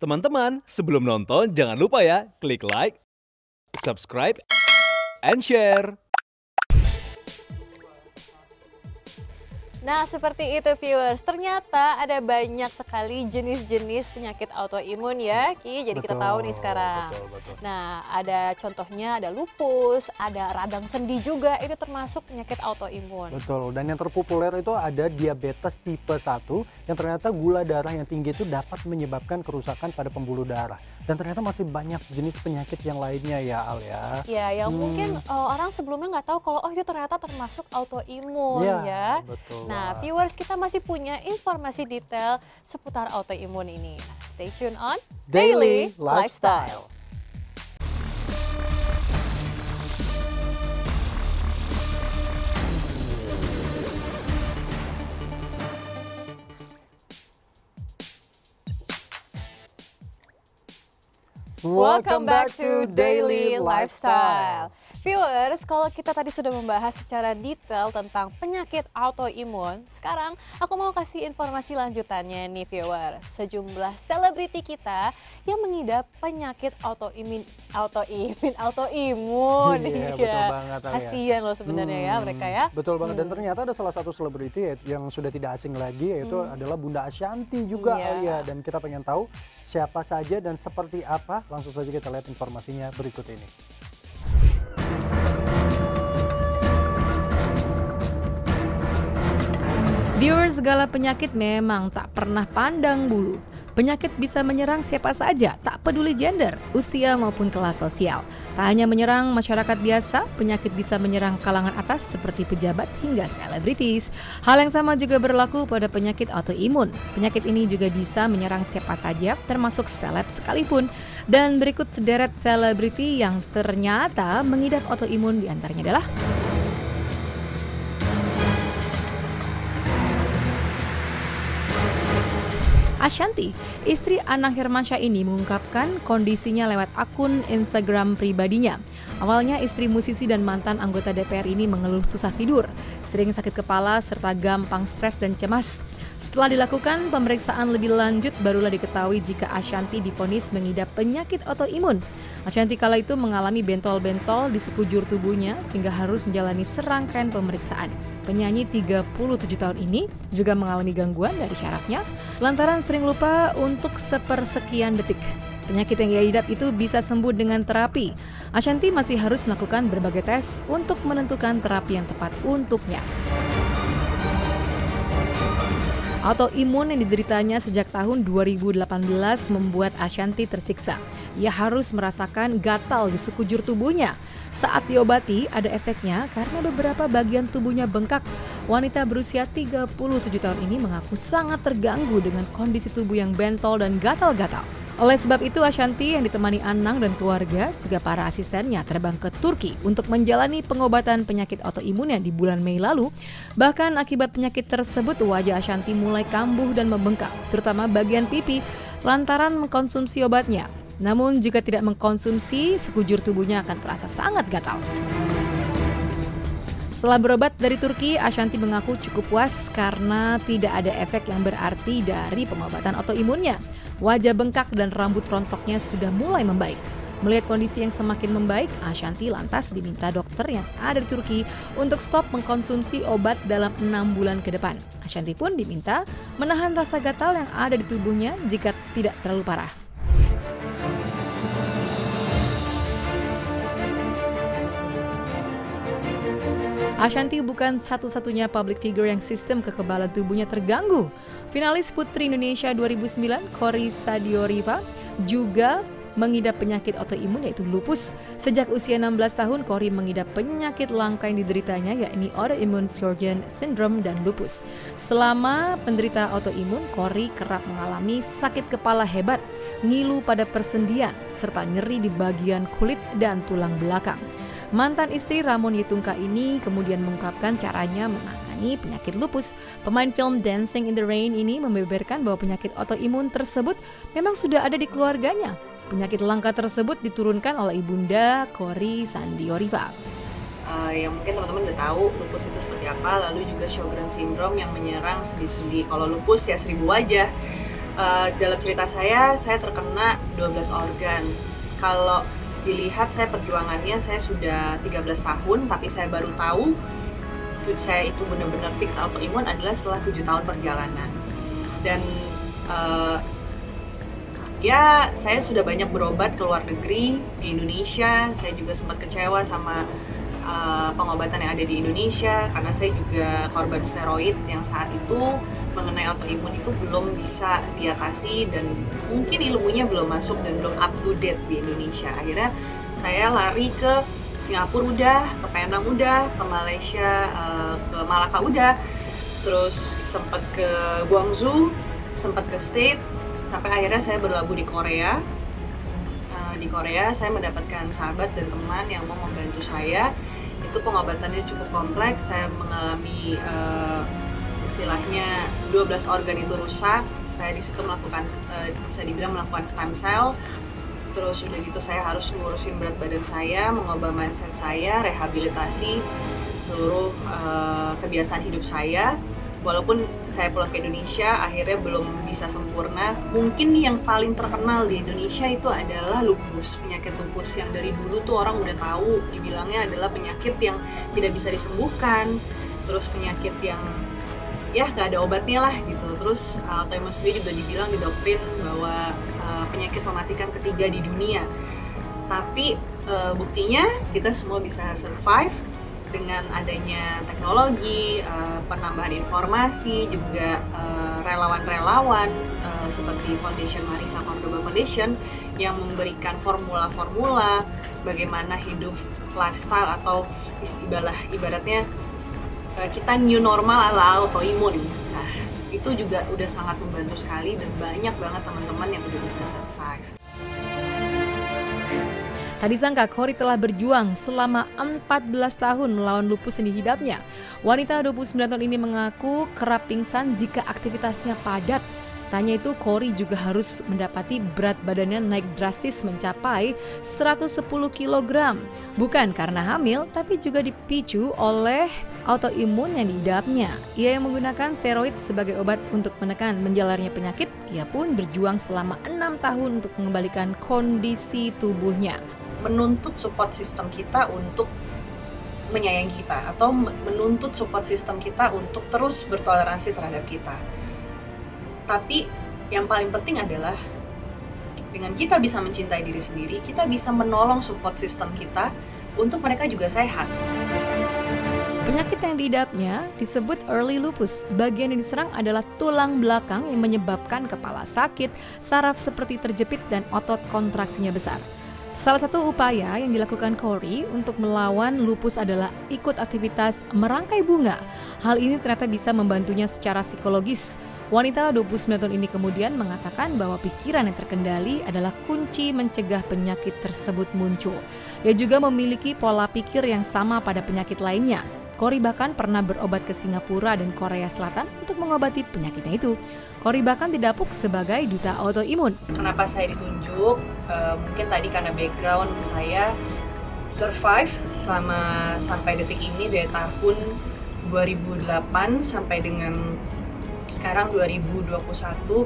Teman-teman, sebelum nonton jangan lupa ya klik like, subscribe, and share. Nah, seperti itu viewers. Ternyata ada banyak sekali jenis-jenis penyakit autoimun ya, Ki. Jadi kita tahu nih sekarang. Betul, betul. Nah, ada contohnya ada lupus, ada radang sendi juga. Itu termasuk penyakit autoimun. Betul, dan yang terpopuler itu ada diabetes tipe 1 yang ternyata gula darah yang tinggi itu dapat menyebabkan kerusakan pada pembuluh darah. Dan ternyata masih banyak jenis penyakit yang lainnya ya Al ya. Ya, yang Hmm. mungkin uh, orang sebelumnya nggak tahu kalau oh itu ternyata termasuk autoimun Iya, ya. betul. Nah, viewers kita masih punya informasi detail seputar autoimun ini. Stay tune on Daily Lifestyle. Welcome back to Daily Lifestyle. Viewers, kalau kita tadi sudah membahas secara detail tentang penyakit autoimun, sekarang aku mau kasih informasi lanjutannya nih viewer. Sejumlah selebriti kita yang mengidap penyakit autoimun, autoimun, autoimun. Iya, betul banget, Alia. Kasian loh sebenarnya ya Hmm, mereka ya. Betul banget. Dan Hmm. ternyata ada salah satu selebriti ya- yang sudah tidak asing lagi yaitu adalah Bunda Ashanti juga Hmm. Iya. Alia. Dan kita pengen tahu siapa saja dan seperti apa. Langsung saja kita lihat informasinya berikut ini. Viewers, segala penyakit memang tak pernah pandang bulu. Penyakit bisa menyerang siapa saja, tak peduli gender, usia maupun kelas sosial. Tak hanya menyerang masyarakat biasa, penyakit bisa menyerang kalangan atas seperti pejabat hingga selebritis. Hal yang sama juga berlaku pada penyakit autoimun. Penyakit ini juga bisa menyerang siapa saja, termasuk seleb sekalipun. Dan berikut sederet selebriti yang ternyata mengidap autoimun di antaranya adalah Ashanti, istri Anang Hermansyah ini mengungkapkan kondisinya lewat akun Instagram pribadinya. Awalnya istri musisi dan mantan anggota DPR ini mengeluh susah tidur, sering sakit kepala serta gampang stres dan cemas. Setelah dilakukan pemeriksaan lebih lanjut barulah diketahui jika Ashanti divonis mengidap penyakit autoimun. Ashanti kala itu mengalami bentol-bentol di sekujur tubuhnya sehingga harus menjalani serangkaian pemeriksaan. Penyanyi 37 tahun ini juga mengalami gangguan dari syarafnya lantaran sering lupa untuk sepersekian detik. Penyakit yang ia idap itu bisa sembuh dengan terapi. Ashanti masih harus melakukan berbagai tes untuk menentukan terapi yang tepat untuknya. Autoimun yang dideritanya sejak tahun 2018 membuat Ashanti tersiksa. Ia harus merasakan gatal di sekujur tubuhnya. Saat diobati, ada efeknya karena beberapa bagian tubuhnya bengkak. Wanita berusia 37 tahun ini mengaku sangat terganggu dengan kondisi tubuh yang bentol dan gatal-gatal. Oleh sebab itu, Ashanti yang ditemani Anang dan keluarga, juga para asistennya terbang ke Turki untuk menjalani pengobatan penyakit autoimunnya di bulan Mei lalu. Bahkan akibat penyakit tersebut, wajah Ashanti mulai kambuh dan membengkak, terutama bagian pipi, lantaran mengkonsumsi obatnya. Namun jika tidak mengkonsumsi, sekujur tubuhnya akan terasa sangat gatal. Setelah berobat dari Turki, Ashanti mengaku cukup puas karena tidak ada efek yang berarti dari pengobatan autoimunnya. Wajah bengkak dan rambut rontoknya sudah mulai membaik. Melihat kondisi yang semakin membaik, Ashanti lantas diminta dokter yang ada di Turki untuk stop mengkonsumsi obat dalam enam bulan ke depan. Ashanti pun diminta menahan rasa gatal yang ada di tubuhnya jika tidak terlalu parah. Ashanti bukan satu-satunya public figure yang sistem kekebalan tubuhnya terganggu. Finalis Putri Indonesia 2009, Kori Sadioriva, juga mengidap penyakit autoimun yaitu lupus. Sejak usia 16 tahun, Kori mengidap penyakit langka yang dideritanya yakni autoimmune Sjögren syndrome dan lupus. Selama penderita autoimun, Kori kerap mengalami sakit kepala hebat, ngilu pada persendian, serta nyeri di bagian kulit dan tulang belakang. Mantan istri Ramon Yetungka ini kemudian mengungkapkan caranya menangani penyakit lupus. Pemain film Dancing in the Rain ini membeberkan bahwa penyakit autoimun tersebut memang sudah ada di keluarganya. Penyakit langka tersebut diturunkan oleh ibunda Kori Sandioriva. uh, yang mungkin teman-teman udah tahu lupus itu seperti apa lalu juga Sjogren syndrome yang menyerang sendi-sendi kalau lupus ya seribu wajah uh, dalam cerita saya saya terkena 12 organ. Kalau dilihat saya perjuangannya saya sudah 13 tahun tapi saya baru tahu saya itu benar-benar fix autoimun adalah setelah tujuh tahun perjalanan. Dan uh, ya saya sudah banyak berobat ke luar negeri di Indonesia saya juga sempat kecewa sama uh, pengobatan yang ada di Indonesia karena saya juga korban steroid yang saat itu mengenai autoimun itu belum bisa diatasi dan mungkin ilmunya belum masuk dan belum up to date di Indonesia akhirnya saya lari ke Singapura udah, ke Penang udah, ke Malaysia, uh, ke Malaka udah, terus sempat ke Guangzhou, sempat ke State, sampai akhirnya saya berlabuh di Korea. Uh, di Korea saya mendapatkan sahabat dan teman yang mau membantu saya. Itu pengobatannya cukup kompleks. Saya mengalami uh, istilahnya 12 organ itu rusak. Saya di situ melakukan uh, bisa dibilang melakukan stem cell. Terus udah gitu saya harus ngurusin berat badan saya mengubah mindset saya rehabilitasi seluruh uh, kebiasaan hidup saya. Walaupun saya pulang ke Indonesia akhirnya belum bisa sempurna. Mungkin yang paling terkenal di Indonesia itu adalah lupus penyakit lupus yang dari dulu tuh orang udah tahu. Dibilangnya adalah penyakit yang tidak bisa disembuhkan terus penyakit yang ya nggak ada obatnya lah gitu. Terus uh, autoimun sendiri juga dibilang di doktrin bahwa uh, penyakit mematikan ketiga di dunia. Tapi uh, buktinya kita semua bisa survive dengan adanya teknologi, uh, penambahan informasi, juga relawan-relawan uh, uh, seperti Foundation Marisa Cordoba Foundation yang memberikan formula-formula bagaimana hidup lifestyle atau istilah ibaratnya uh, kita new normal ala autoimun. Nah, itu juga udah sangat membantu sekali dan banyak banget teman-teman yang udah bisa survive. Tadi sangka Cory telah berjuang selama 14 tahun melawan lupus yang dihidapnya. Wanita 29 tahun ini mengaku kerap pingsan jika aktivitasnya padat Tanya itu Cory juga harus mendapati berat badannya naik drastis mencapai 110 kg. Bukan karena hamil, tapi juga dipicu oleh autoimun yang diidapnya. Ia yang menggunakan steroid sebagai obat untuk menekan menjalarnya penyakit, ia pun berjuang selama enam tahun untuk mengembalikan kondisi tubuhnya. Menuntut support sistem kita untuk menyayangi kita atau menuntut support sistem kita untuk terus bertoleransi terhadap kita tapi yang paling penting adalah dengan kita bisa mencintai diri sendiri, kita bisa menolong support system kita untuk mereka juga sehat. Penyakit yang diidapnya disebut early lupus. Bagian yang diserang adalah tulang belakang yang menyebabkan kepala sakit, saraf seperti terjepit dan otot kontraksinya besar. Salah satu upaya yang dilakukan Corey untuk melawan lupus adalah ikut aktivitas merangkai bunga. Hal ini ternyata bisa membantunya secara psikologis. Wanita 29 tahun ini kemudian mengatakan bahwa pikiran yang terkendali adalah kunci mencegah penyakit tersebut muncul. Ia juga memiliki pola pikir yang sama pada penyakit lainnya. Kori bahkan pernah berobat ke Singapura dan Korea Selatan untuk mengobati penyakitnya itu. Kori bahkan didapuk sebagai duta autoimun. Kenapa saya ditunjuk? Uh, mungkin tadi karena background saya survive selama sampai detik ini dari tahun 2008 sampai dengan sekarang 2021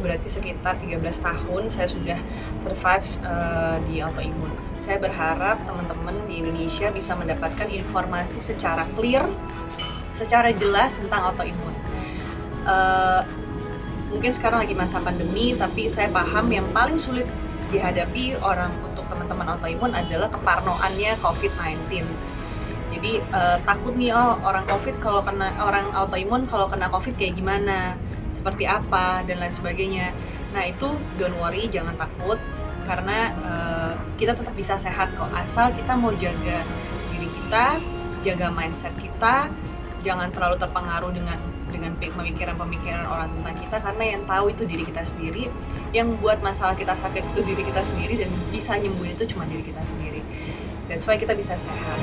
berarti sekitar 13 tahun saya sudah survive uh, di autoimun. Saya berharap teman-teman di Indonesia bisa mendapatkan informasi secara clear, secara jelas tentang autoimun. Uh, mungkin sekarang lagi masa pandemi, tapi saya paham yang paling sulit dihadapi orang untuk teman-teman autoimun adalah keparnoannya COVID-19 jadi uh, takut nih oh orang covid kalau kena orang autoimun kalau kena covid kayak gimana seperti apa dan lain sebagainya. Nah itu don't worry, jangan takut karena uh, kita tetap bisa sehat kok asal kita mau jaga diri kita, jaga mindset kita, jangan terlalu terpengaruh dengan dengan pemikiran-pemikiran orang tentang kita karena yang tahu itu diri kita sendiri, yang buat masalah kita sakit itu diri kita sendiri dan bisa nyembuhin itu cuma diri kita sendiri. That's why kita bisa sehat.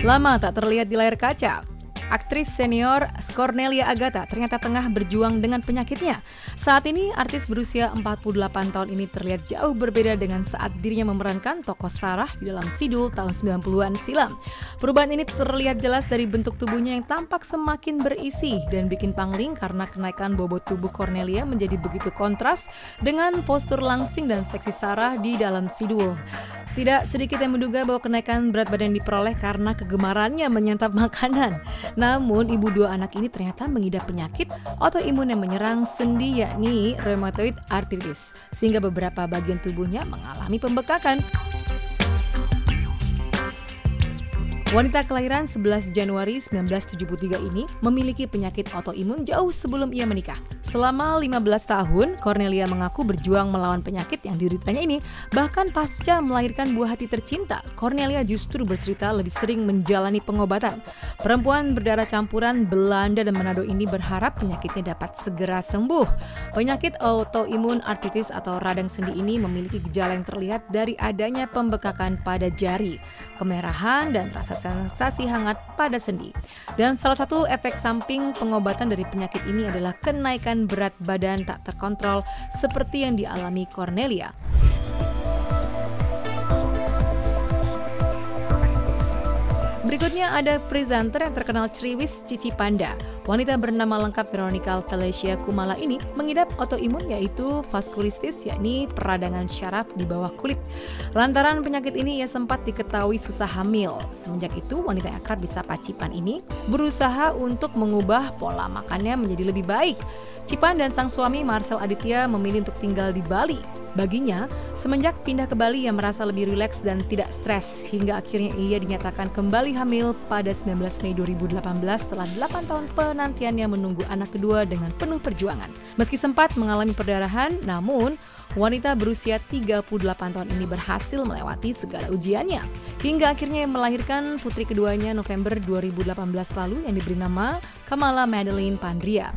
Lama tak terlihat di layar kaca, Aktris senior Cornelia Agatha ternyata tengah berjuang dengan penyakitnya. Saat ini, artis berusia 48 tahun ini terlihat jauh berbeda dengan saat dirinya memerankan tokoh Sarah di dalam Sidul tahun 90-an silam. Perubahan ini terlihat jelas dari bentuk tubuhnya yang tampak semakin berisi dan bikin pangling karena kenaikan bobot tubuh Cornelia menjadi begitu kontras dengan postur langsing dan seksi Sarah di dalam Sidul. Tidak sedikit yang menduga bahwa kenaikan berat badan diperoleh karena kegemarannya menyantap makanan. Namun, ibu dua anak ini ternyata mengidap penyakit autoimun yang menyerang sendi yakni rheumatoid arthritis, sehingga beberapa bagian tubuhnya mengalami pembekakan. Wanita kelahiran 11 Januari 1973 ini memiliki penyakit autoimun jauh sebelum ia menikah. Selama 15 tahun, Cornelia mengaku berjuang melawan penyakit yang dideritanya ini. Bahkan pasca melahirkan buah hati tercinta, Cornelia justru bercerita lebih sering menjalani pengobatan. Perempuan berdarah campuran Belanda dan Manado ini berharap penyakitnya dapat segera sembuh. Penyakit autoimun artritis atau radang sendi ini memiliki gejala yang terlihat dari adanya pembekakan pada jari, kemerahan, dan rasa sensasi hangat pada sendi. Dan salah satu efek samping pengobatan dari penyakit ini adalah kenaikan berat badan tak terkontrol seperti yang dialami Cornelia. Berikutnya ada presenter yang terkenal Triwis Cici Panda. Wanita bernama lengkap Veronica Felicia Kumala ini mengidap autoimun yaitu vaskulitis yakni peradangan syaraf di bawah kulit. Lantaran penyakit ini ia sempat diketahui susah hamil. Semenjak itu wanita yang akrab disapa Cipan ini berusaha untuk mengubah pola makannya menjadi lebih baik. Cipan dan sang suami Marcel Aditya memilih untuk tinggal di Bali Baginya, semenjak pindah ke Bali ia merasa lebih rileks dan tidak stres hingga akhirnya ia dinyatakan kembali hamil pada 19 Mei 2018 setelah 8 tahun penantiannya menunggu anak kedua dengan penuh perjuangan. Meski sempat mengalami perdarahan, namun wanita berusia 38 tahun ini berhasil melewati segala ujiannya. Hingga akhirnya melahirkan putri keduanya November 2018 lalu yang diberi nama Kamala Madeline Pandria.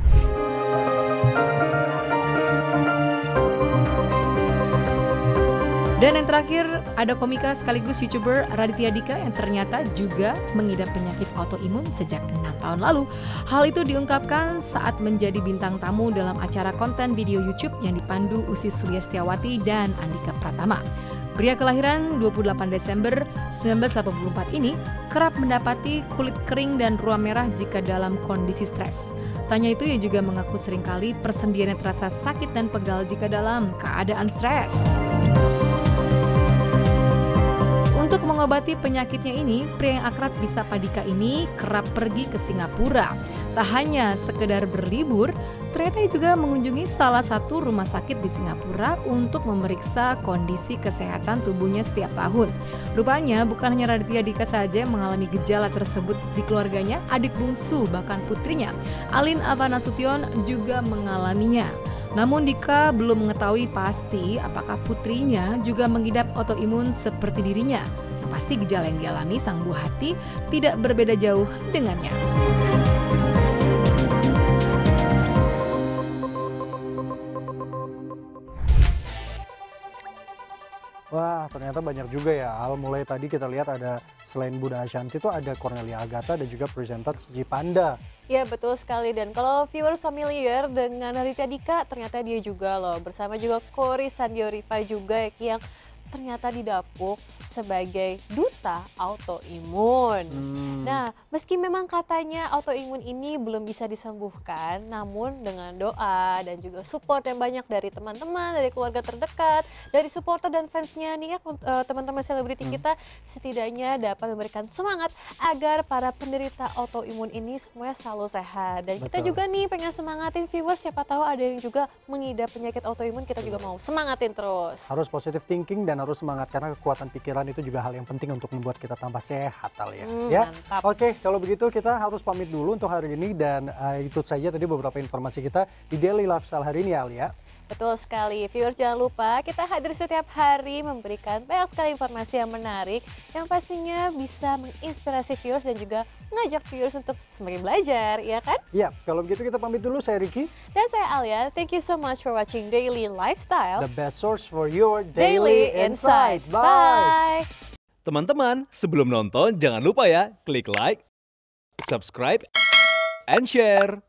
Dan yang terakhir, ada komika sekaligus YouTuber Raditya Dika yang ternyata juga mengidap penyakit autoimun sejak enam tahun lalu. Hal itu diungkapkan saat menjadi bintang tamu dalam acara konten video YouTube yang dipandu Usi Suliastiawati dan Andika Pratama. Pria kelahiran 28 Desember 1984 ini kerap mendapati kulit kering dan ruam merah jika dalam kondisi stres. Tanya itu ia juga mengaku sering kali persendiannya terasa sakit dan pegal jika dalam keadaan stres. Untuk mengobati penyakitnya ini, pria yang akrab bisa Padika ini kerap pergi ke Singapura. Tak hanya sekedar berlibur, ternyata juga mengunjungi salah satu rumah sakit di Singapura untuk memeriksa kondisi kesehatan tubuhnya setiap tahun. Rupanya bukan hanya Raditya Dika saja yang mengalami gejala tersebut di keluarganya, adik bungsu bahkan putrinya, Alin Ava Nasution juga mengalaminya. Namun Dika belum mengetahui pasti apakah putrinya juga mengidap autoimun seperti dirinya. Pasti gejala yang dialami sang buah hati tidak berbeda jauh dengannya. Wah, ternyata banyak juga ya Al. Mulai tadi kita lihat ada selain Bunda Ashanti itu ada Cornelia Agatha dan juga presenter Cici Panda. Ya betul sekali dan kalau viewers familiar dengan Rita Dika ternyata dia juga loh bersama juga Kori Sandioriva juga yang ternyata didapuk sebagai duta autoimun. Hmm. Nah, meski memang katanya autoimun ini belum bisa disembuhkan, namun dengan doa dan juga support yang banyak dari teman-teman, dari keluarga terdekat, dari supporter dan fansnya nih ya eh, teman-teman selebriti hmm. kita setidaknya dapat memberikan semangat agar para penderita autoimun ini semuanya selalu sehat. Dan Betul. kita juga nih pengen semangatin viewers siapa tahu ada yang juga mengidap penyakit autoimun, kita juga mau semangatin terus. Harus positive thinking dan harus semangat karena kekuatan pikiran itu juga hal yang penting untuk membuat kita tambah sehat ya. Hmm, ya. Oke, kalau begitu kita harus pamit dulu untuk hari ini dan uh, itu saja tadi beberapa informasi kita di Daily Lifestyle hari ini Alia. Betul sekali, viewers jangan lupa kita hadir setiap hari memberikan banyak sekali informasi yang menarik yang pastinya bisa menginspirasi viewers dan juga mengajak viewers untuk semakin belajar, ya kan? Ya, kalau begitu kita pamit dulu, saya Ricky. Dan saya Alia, thank you so much for watching Daily Lifestyle. The best source for your daily, daily insight. Bye. Teman-teman, sebelum nonton jangan lupa ya, klik like, subscribe, and share.